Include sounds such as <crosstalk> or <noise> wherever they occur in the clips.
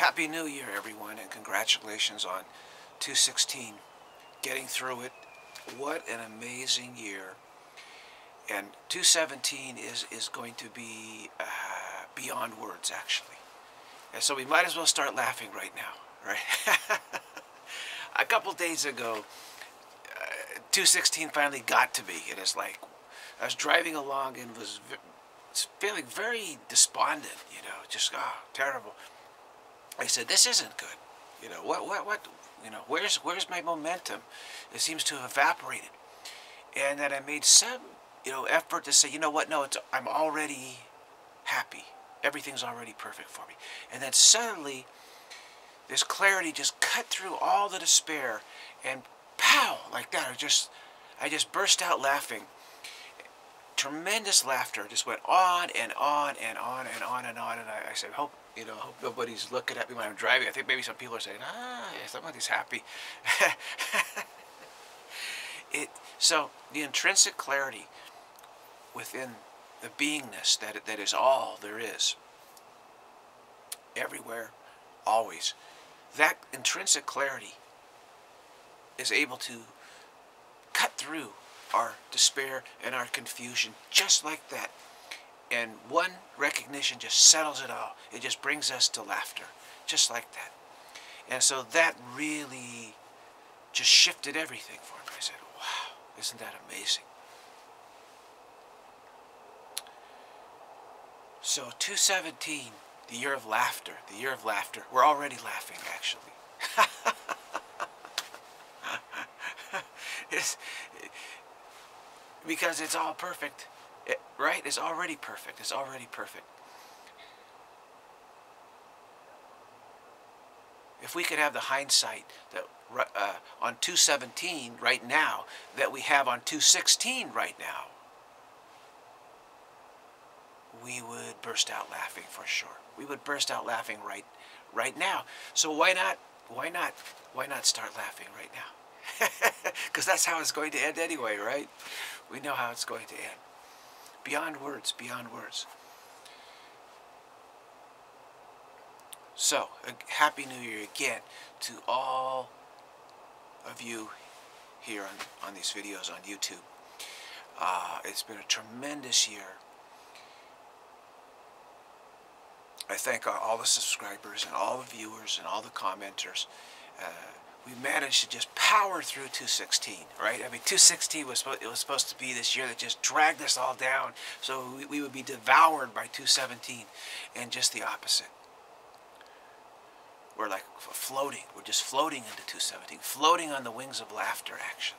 Happy New Year, everyone, and congratulations on 216. Getting through it. What an amazing year. And 217 is, is going to be uh, beyond words, actually. And so we might as well start laughing right now, right? <laughs> a couple days ago, uh, 216 finally got to me. And it's like, I was driving along and was feeling very despondent, you know, just, ah, oh, terrible. I said, this isn't good. You know, what, what, what, you know, where's, where's my momentum? It seems to have evaporated. And then I made some, you know, effort to say, you know what, no, it's, I'm already happy. Everything's already perfect for me. And then suddenly, this clarity just cut through all the despair and pow, like that. I just, I just burst out laughing. Tremendous laughter just went on and on and on and on and on. And I, I said, hope, you know, I hope nobody's looking at me when I'm driving. I think maybe some people are saying, ah, yeah, somebody's happy. <laughs> it, so the intrinsic clarity within the beingness that, that is all there is, everywhere, always, that intrinsic clarity is able to cut through our despair and our confusion just like that. And one recognition just settles it all. It just brings us to laughter, just like that. And so that really just shifted everything for me. I said, wow, isn't that amazing? So 217, the year of laughter, the year of laughter. We're already laughing, actually. <laughs> it's, because it's all perfect, it, right? It's already perfect. It's already perfect. If we could have the hindsight that uh, on 217 right now that we have on 216 right now, we would burst out laughing for sure. We would burst out laughing right right now. So why not why not why not start laughing right now? <laughs> Because that's how it's going to end anyway, right? We know how it's going to end. Beyond words, beyond words. So, a happy new year again to all of you here on, on these videos on YouTube. Uh, it's been a tremendous year. I thank all the subscribers and all the viewers and all the commenters. Uh, we managed to just power through 216, right? I mean, 216 was it was supposed to be this year that just dragged us all down, so we, we would be devoured by 217, and just the opposite. We're like floating. We're just floating into 217, floating on the wings of laughter, actually.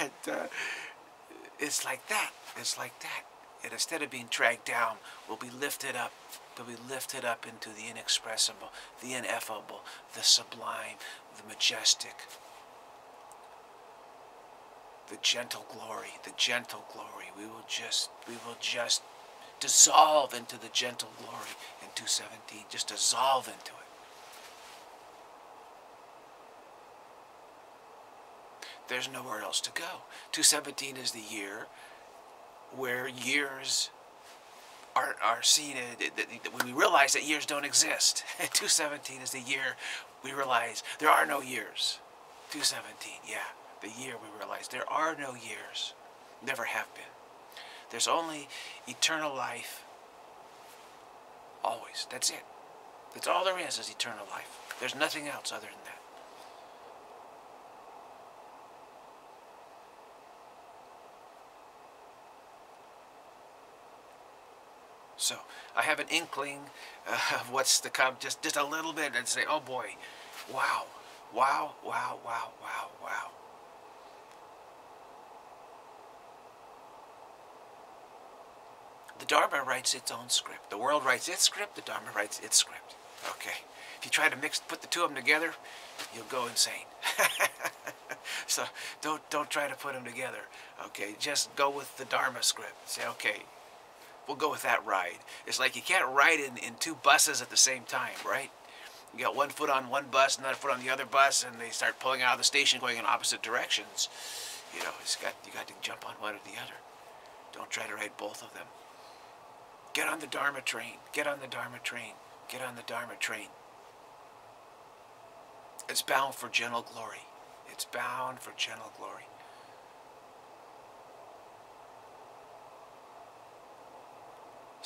<laughs> and uh, it's like that. It's like that. And instead of being dragged down, we'll be lifted up. We'll be lifted up into the inexpressible, the ineffable, the sublime, the majestic, the gentle glory, the gentle glory. We will just, we will just dissolve into the gentle glory in 217. Just dissolve into it. There's nowhere else to go. 217 is the year where years are, are seen, when we realize that years don't exist. <laughs> 217 is the year we realize there are no years. 217, yeah, the year we realize there are no years. Never have been. There's only eternal life. Always. That's it. That's all there is is eternal life. There's nothing else other than that. So I have an inkling uh, of what's to come, just, just a little bit, and say, oh boy, wow, wow, wow, wow, wow, wow. The Dharma writes its own script. The world writes its script, the Dharma writes its script. Okay. If you try to mix, put the two of them together, you'll go insane. <laughs> so don't don't try to put them together. Okay, just go with the Dharma script. Say, okay, we'll go with that ride. It's like you can't ride in, in two buses at the same time, right? You got one foot on one bus, another foot on the other bus, and they start pulling out of the station going in opposite directions. You know, it's got you got to jump on one or the other. Don't try to ride both of them. Get on the Dharma train. Get on the Dharma train. Get on the Dharma train. It's bound for gentle glory. It's bound for gentle glory.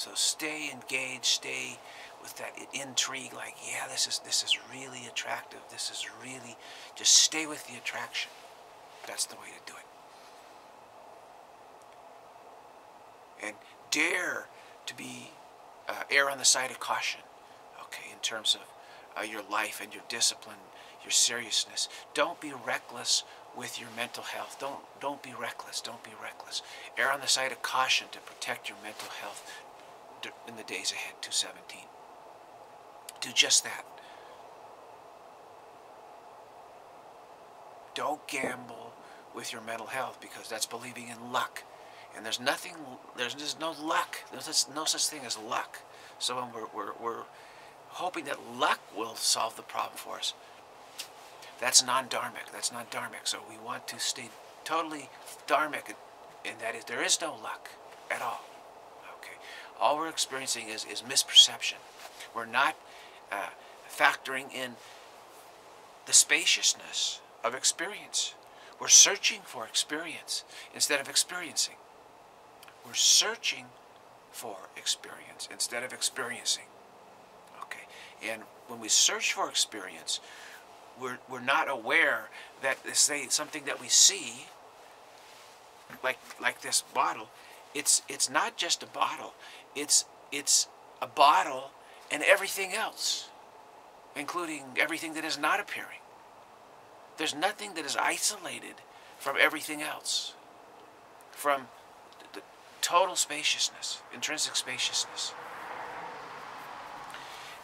So stay engaged, stay with that intrigue, like, yeah, this is this is really attractive. This is really just stay with the attraction. That's the way to do it. And dare to be uh, err on the side of caution, okay, in terms of uh, your life and your discipline, your seriousness. Don't be reckless with your mental health. Don't don't be reckless. Don't be reckless. Err on the side of caution to protect your mental health in the days ahead. 217. Do just that. Don't gamble with your mental health because that's believing in luck. And there's nothing, there's, there's no luck. There's no such thing as luck. So we're, we're, we're hoping that luck will solve the problem for us, that's non-dharmic. That's not dharmic. So we want to stay totally dharmic in that is there is no luck at all. All we're experiencing is, is misperception. We're not uh, factoring in the spaciousness of experience. We're searching for experience instead of experiencing. We're searching for experience instead of experiencing. Okay, and when we search for experience, we're, we're not aware that, say, something that we see, like, like this bottle, it's, it's not just a bottle. It's, it's a bottle and everything else, including everything that is not appearing. There's nothing that is isolated from everything else, from the total spaciousness, intrinsic spaciousness.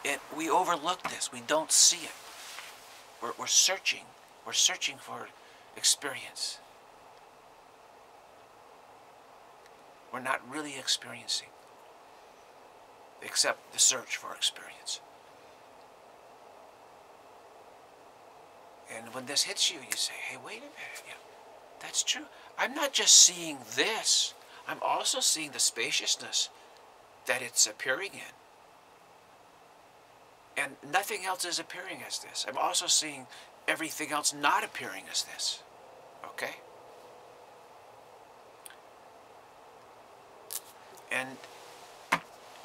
It, we overlook this. We don't see it. We're, we're searching. We're searching for experience. We're not really experiencing except the search for experience. And when this hits you, you say, hey, wait a minute. Yeah, that's true. I'm not just seeing this. I'm also seeing the spaciousness that it's appearing in. And nothing else is appearing as this. I'm also seeing everything else not appearing as this. Okay? And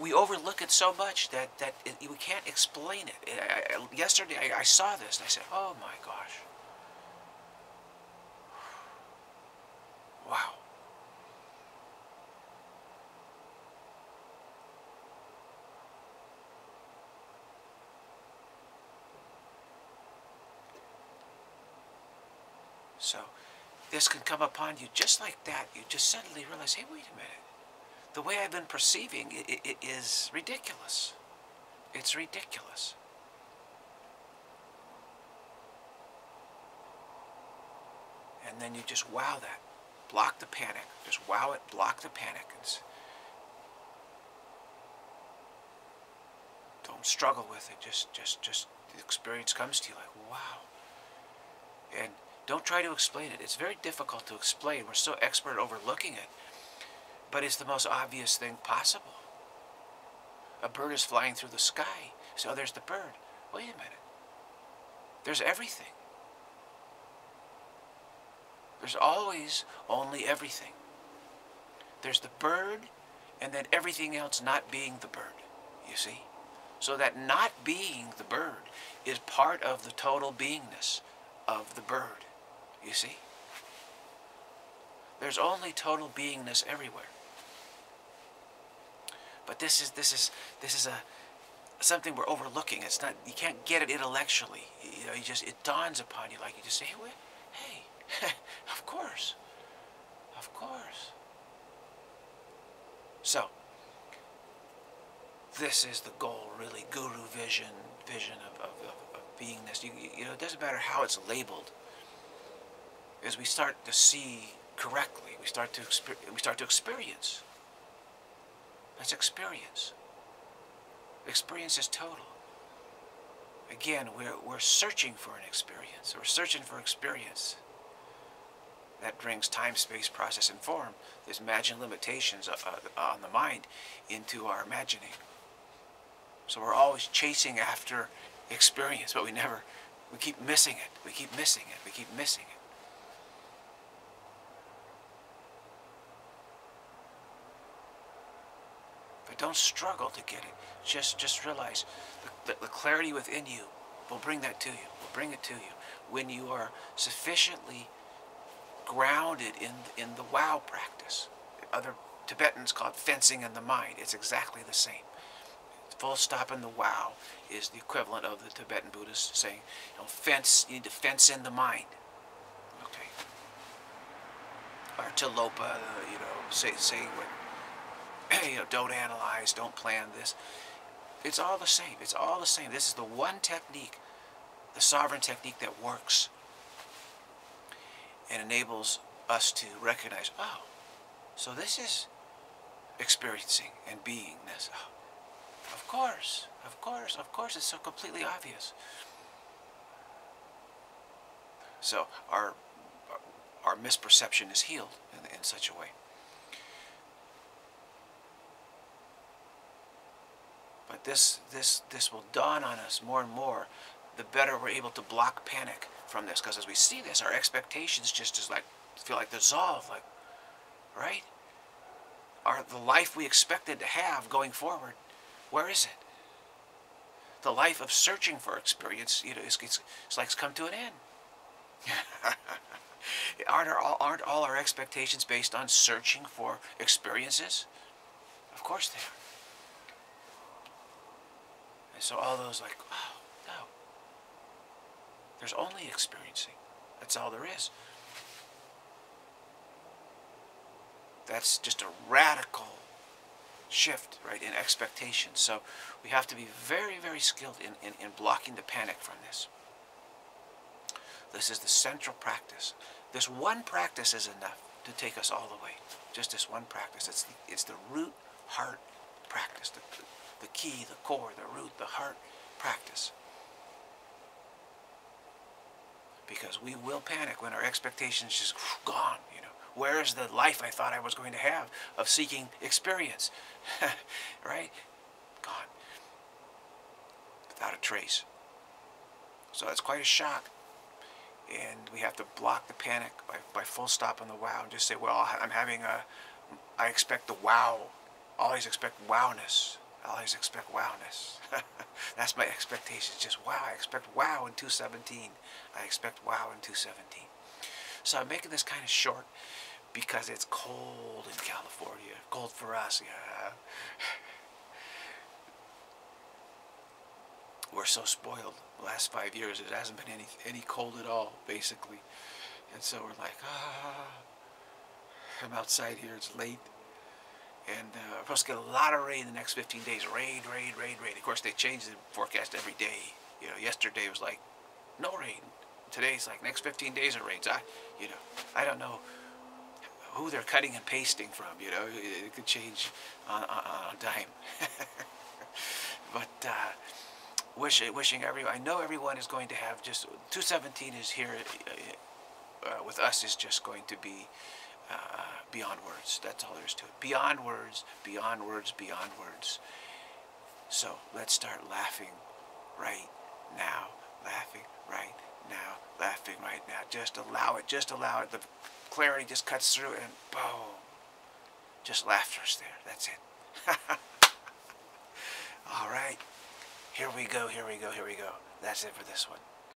we overlook it so much that, that it, we can't explain it. I, I, yesterday I, I saw this and I said, oh my gosh. Wow. So this can come upon you just like that. You just suddenly realize, hey, wait a minute the way I've been perceiving it, it is ridiculous. It's ridiculous. And then you just wow that. Block the panic. Just wow it, block the panic. And don't struggle with it. Just, just, just the experience comes to you like, wow. And don't try to explain it. It's very difficult to explain. We're so expert overlooking it. But it's the most obvious thing possible. A bird is flying through the sky. So there's the bird. Wait a minute. There's everything. There's always only everything. There's the bird and then everything else not being the bird, you see? So that not being the bird is part of the total beingness of the bird, you see? There's only total beingness everywhere. But this is this is this is a something we're overlooking. It's not you can't get it intellectually. You know, you just it dawns upon you like you just say, hey, hey, <laughs> of course, of course. So this is the goal, really, guru vision, vision of, of, of, of beingness. You, you know, it doesn't matter how it's labeled. As we start to see correctly, we start to we start to experience. That's experience. Experience is total. Again, we're, we're searching for an experience. We're searching for experience. that brings time, space, process, and form, there's imagine limitations uh, uh, on the mind into our imagining. So we're always chasing after experience, but we never, we keep missing it. We keep missing it. We keep missing it. But don't struggle to get it. Just, just realize the, the, the clarity within you will bring that to you. Will bring it to you when you are sufficiently grounded in in the wow practice. Other Tibetans call it fencing in the mind. It's exactly the same. Full stop in the wow is the equivalent of the Tibetan Buddhist saying, you know, fence, you need to fence in the mind. Okay. Or Tilopa, you know, say, saying what, you know, don't analyze, don't plan this. It's all the same. It's all the same. This is the one technique, the sovereign technique that works and enables us to recognize, oh, so this is experiencing and beingness. Oh, of course, of course, of course, it's so completely obvious. So our our misperception is healed in, in such a way. This this this will dawn on us more and more the better we're able to block panic from this. Because as we see this, our expectations just is like feel like dissolve, like right? Our the life we expected to have going forward, where is it? The life of searching for experience, you know, it's, it's, it's like it's come to an end. <laughs> aren't, all, aren't all our expectations based on searching for experiences? Of course they are. So all those like, oh, no. There's only experiencing. That's all there is. That's just a radical shift, right, in expectation. So we have to be very, very skilled in, in, in blocking the panic from this. This is the central practice. This one practice is enough to take us all the way. Just this one practice. It's the, it's the root heart practice, the, the key, the core, the root, the heart practice. Because we will panic when our expectations just gone, you know. Where is the life I thought I was going to have of seeking experience? <laughs> right? Gone. Without a trace. So that's quite a shock. And we have to block the panic by, by full stop on the wow and just say, well, I'm having a, I expect the wow. Always expect wowness. I always expect wowness. <laughs> That's my expectations. Just wow. I expect wow in 217. I expect wow in 217. So I'm making this kind of short because it's cold in California. Cold for us, yeah. We're so spoiled. The last five years, it hasn't been any any cold at all, basically. And so we're like, ah. I'm outside here. It's late. Supposed to get a lot of rain the next 15 days. Rain, rain, rain, rain. Of course, they change the forecast every day. You know, yesterday was like, no rain. Today's like, next 15 days of rains. I, you know, I don't know who they're cutting and pasting from. You know, it, it could change on, on, on a dime. <laughs> but uh, wish, wishing everyone, I know everyone is going to have just, 217 is here uh, with us is just going to be uh, beyond words. That's all there is to it. Beyond words, beyond words, beyond words. So let's start laughing right now. Laughing right now. Laughing right now. Just allow it. Just allow it. The clarity just cuts through and boom. Just laughter's there. That's it. <laughs> All right. Here we go. Here we go. Here we go. That's it for this one.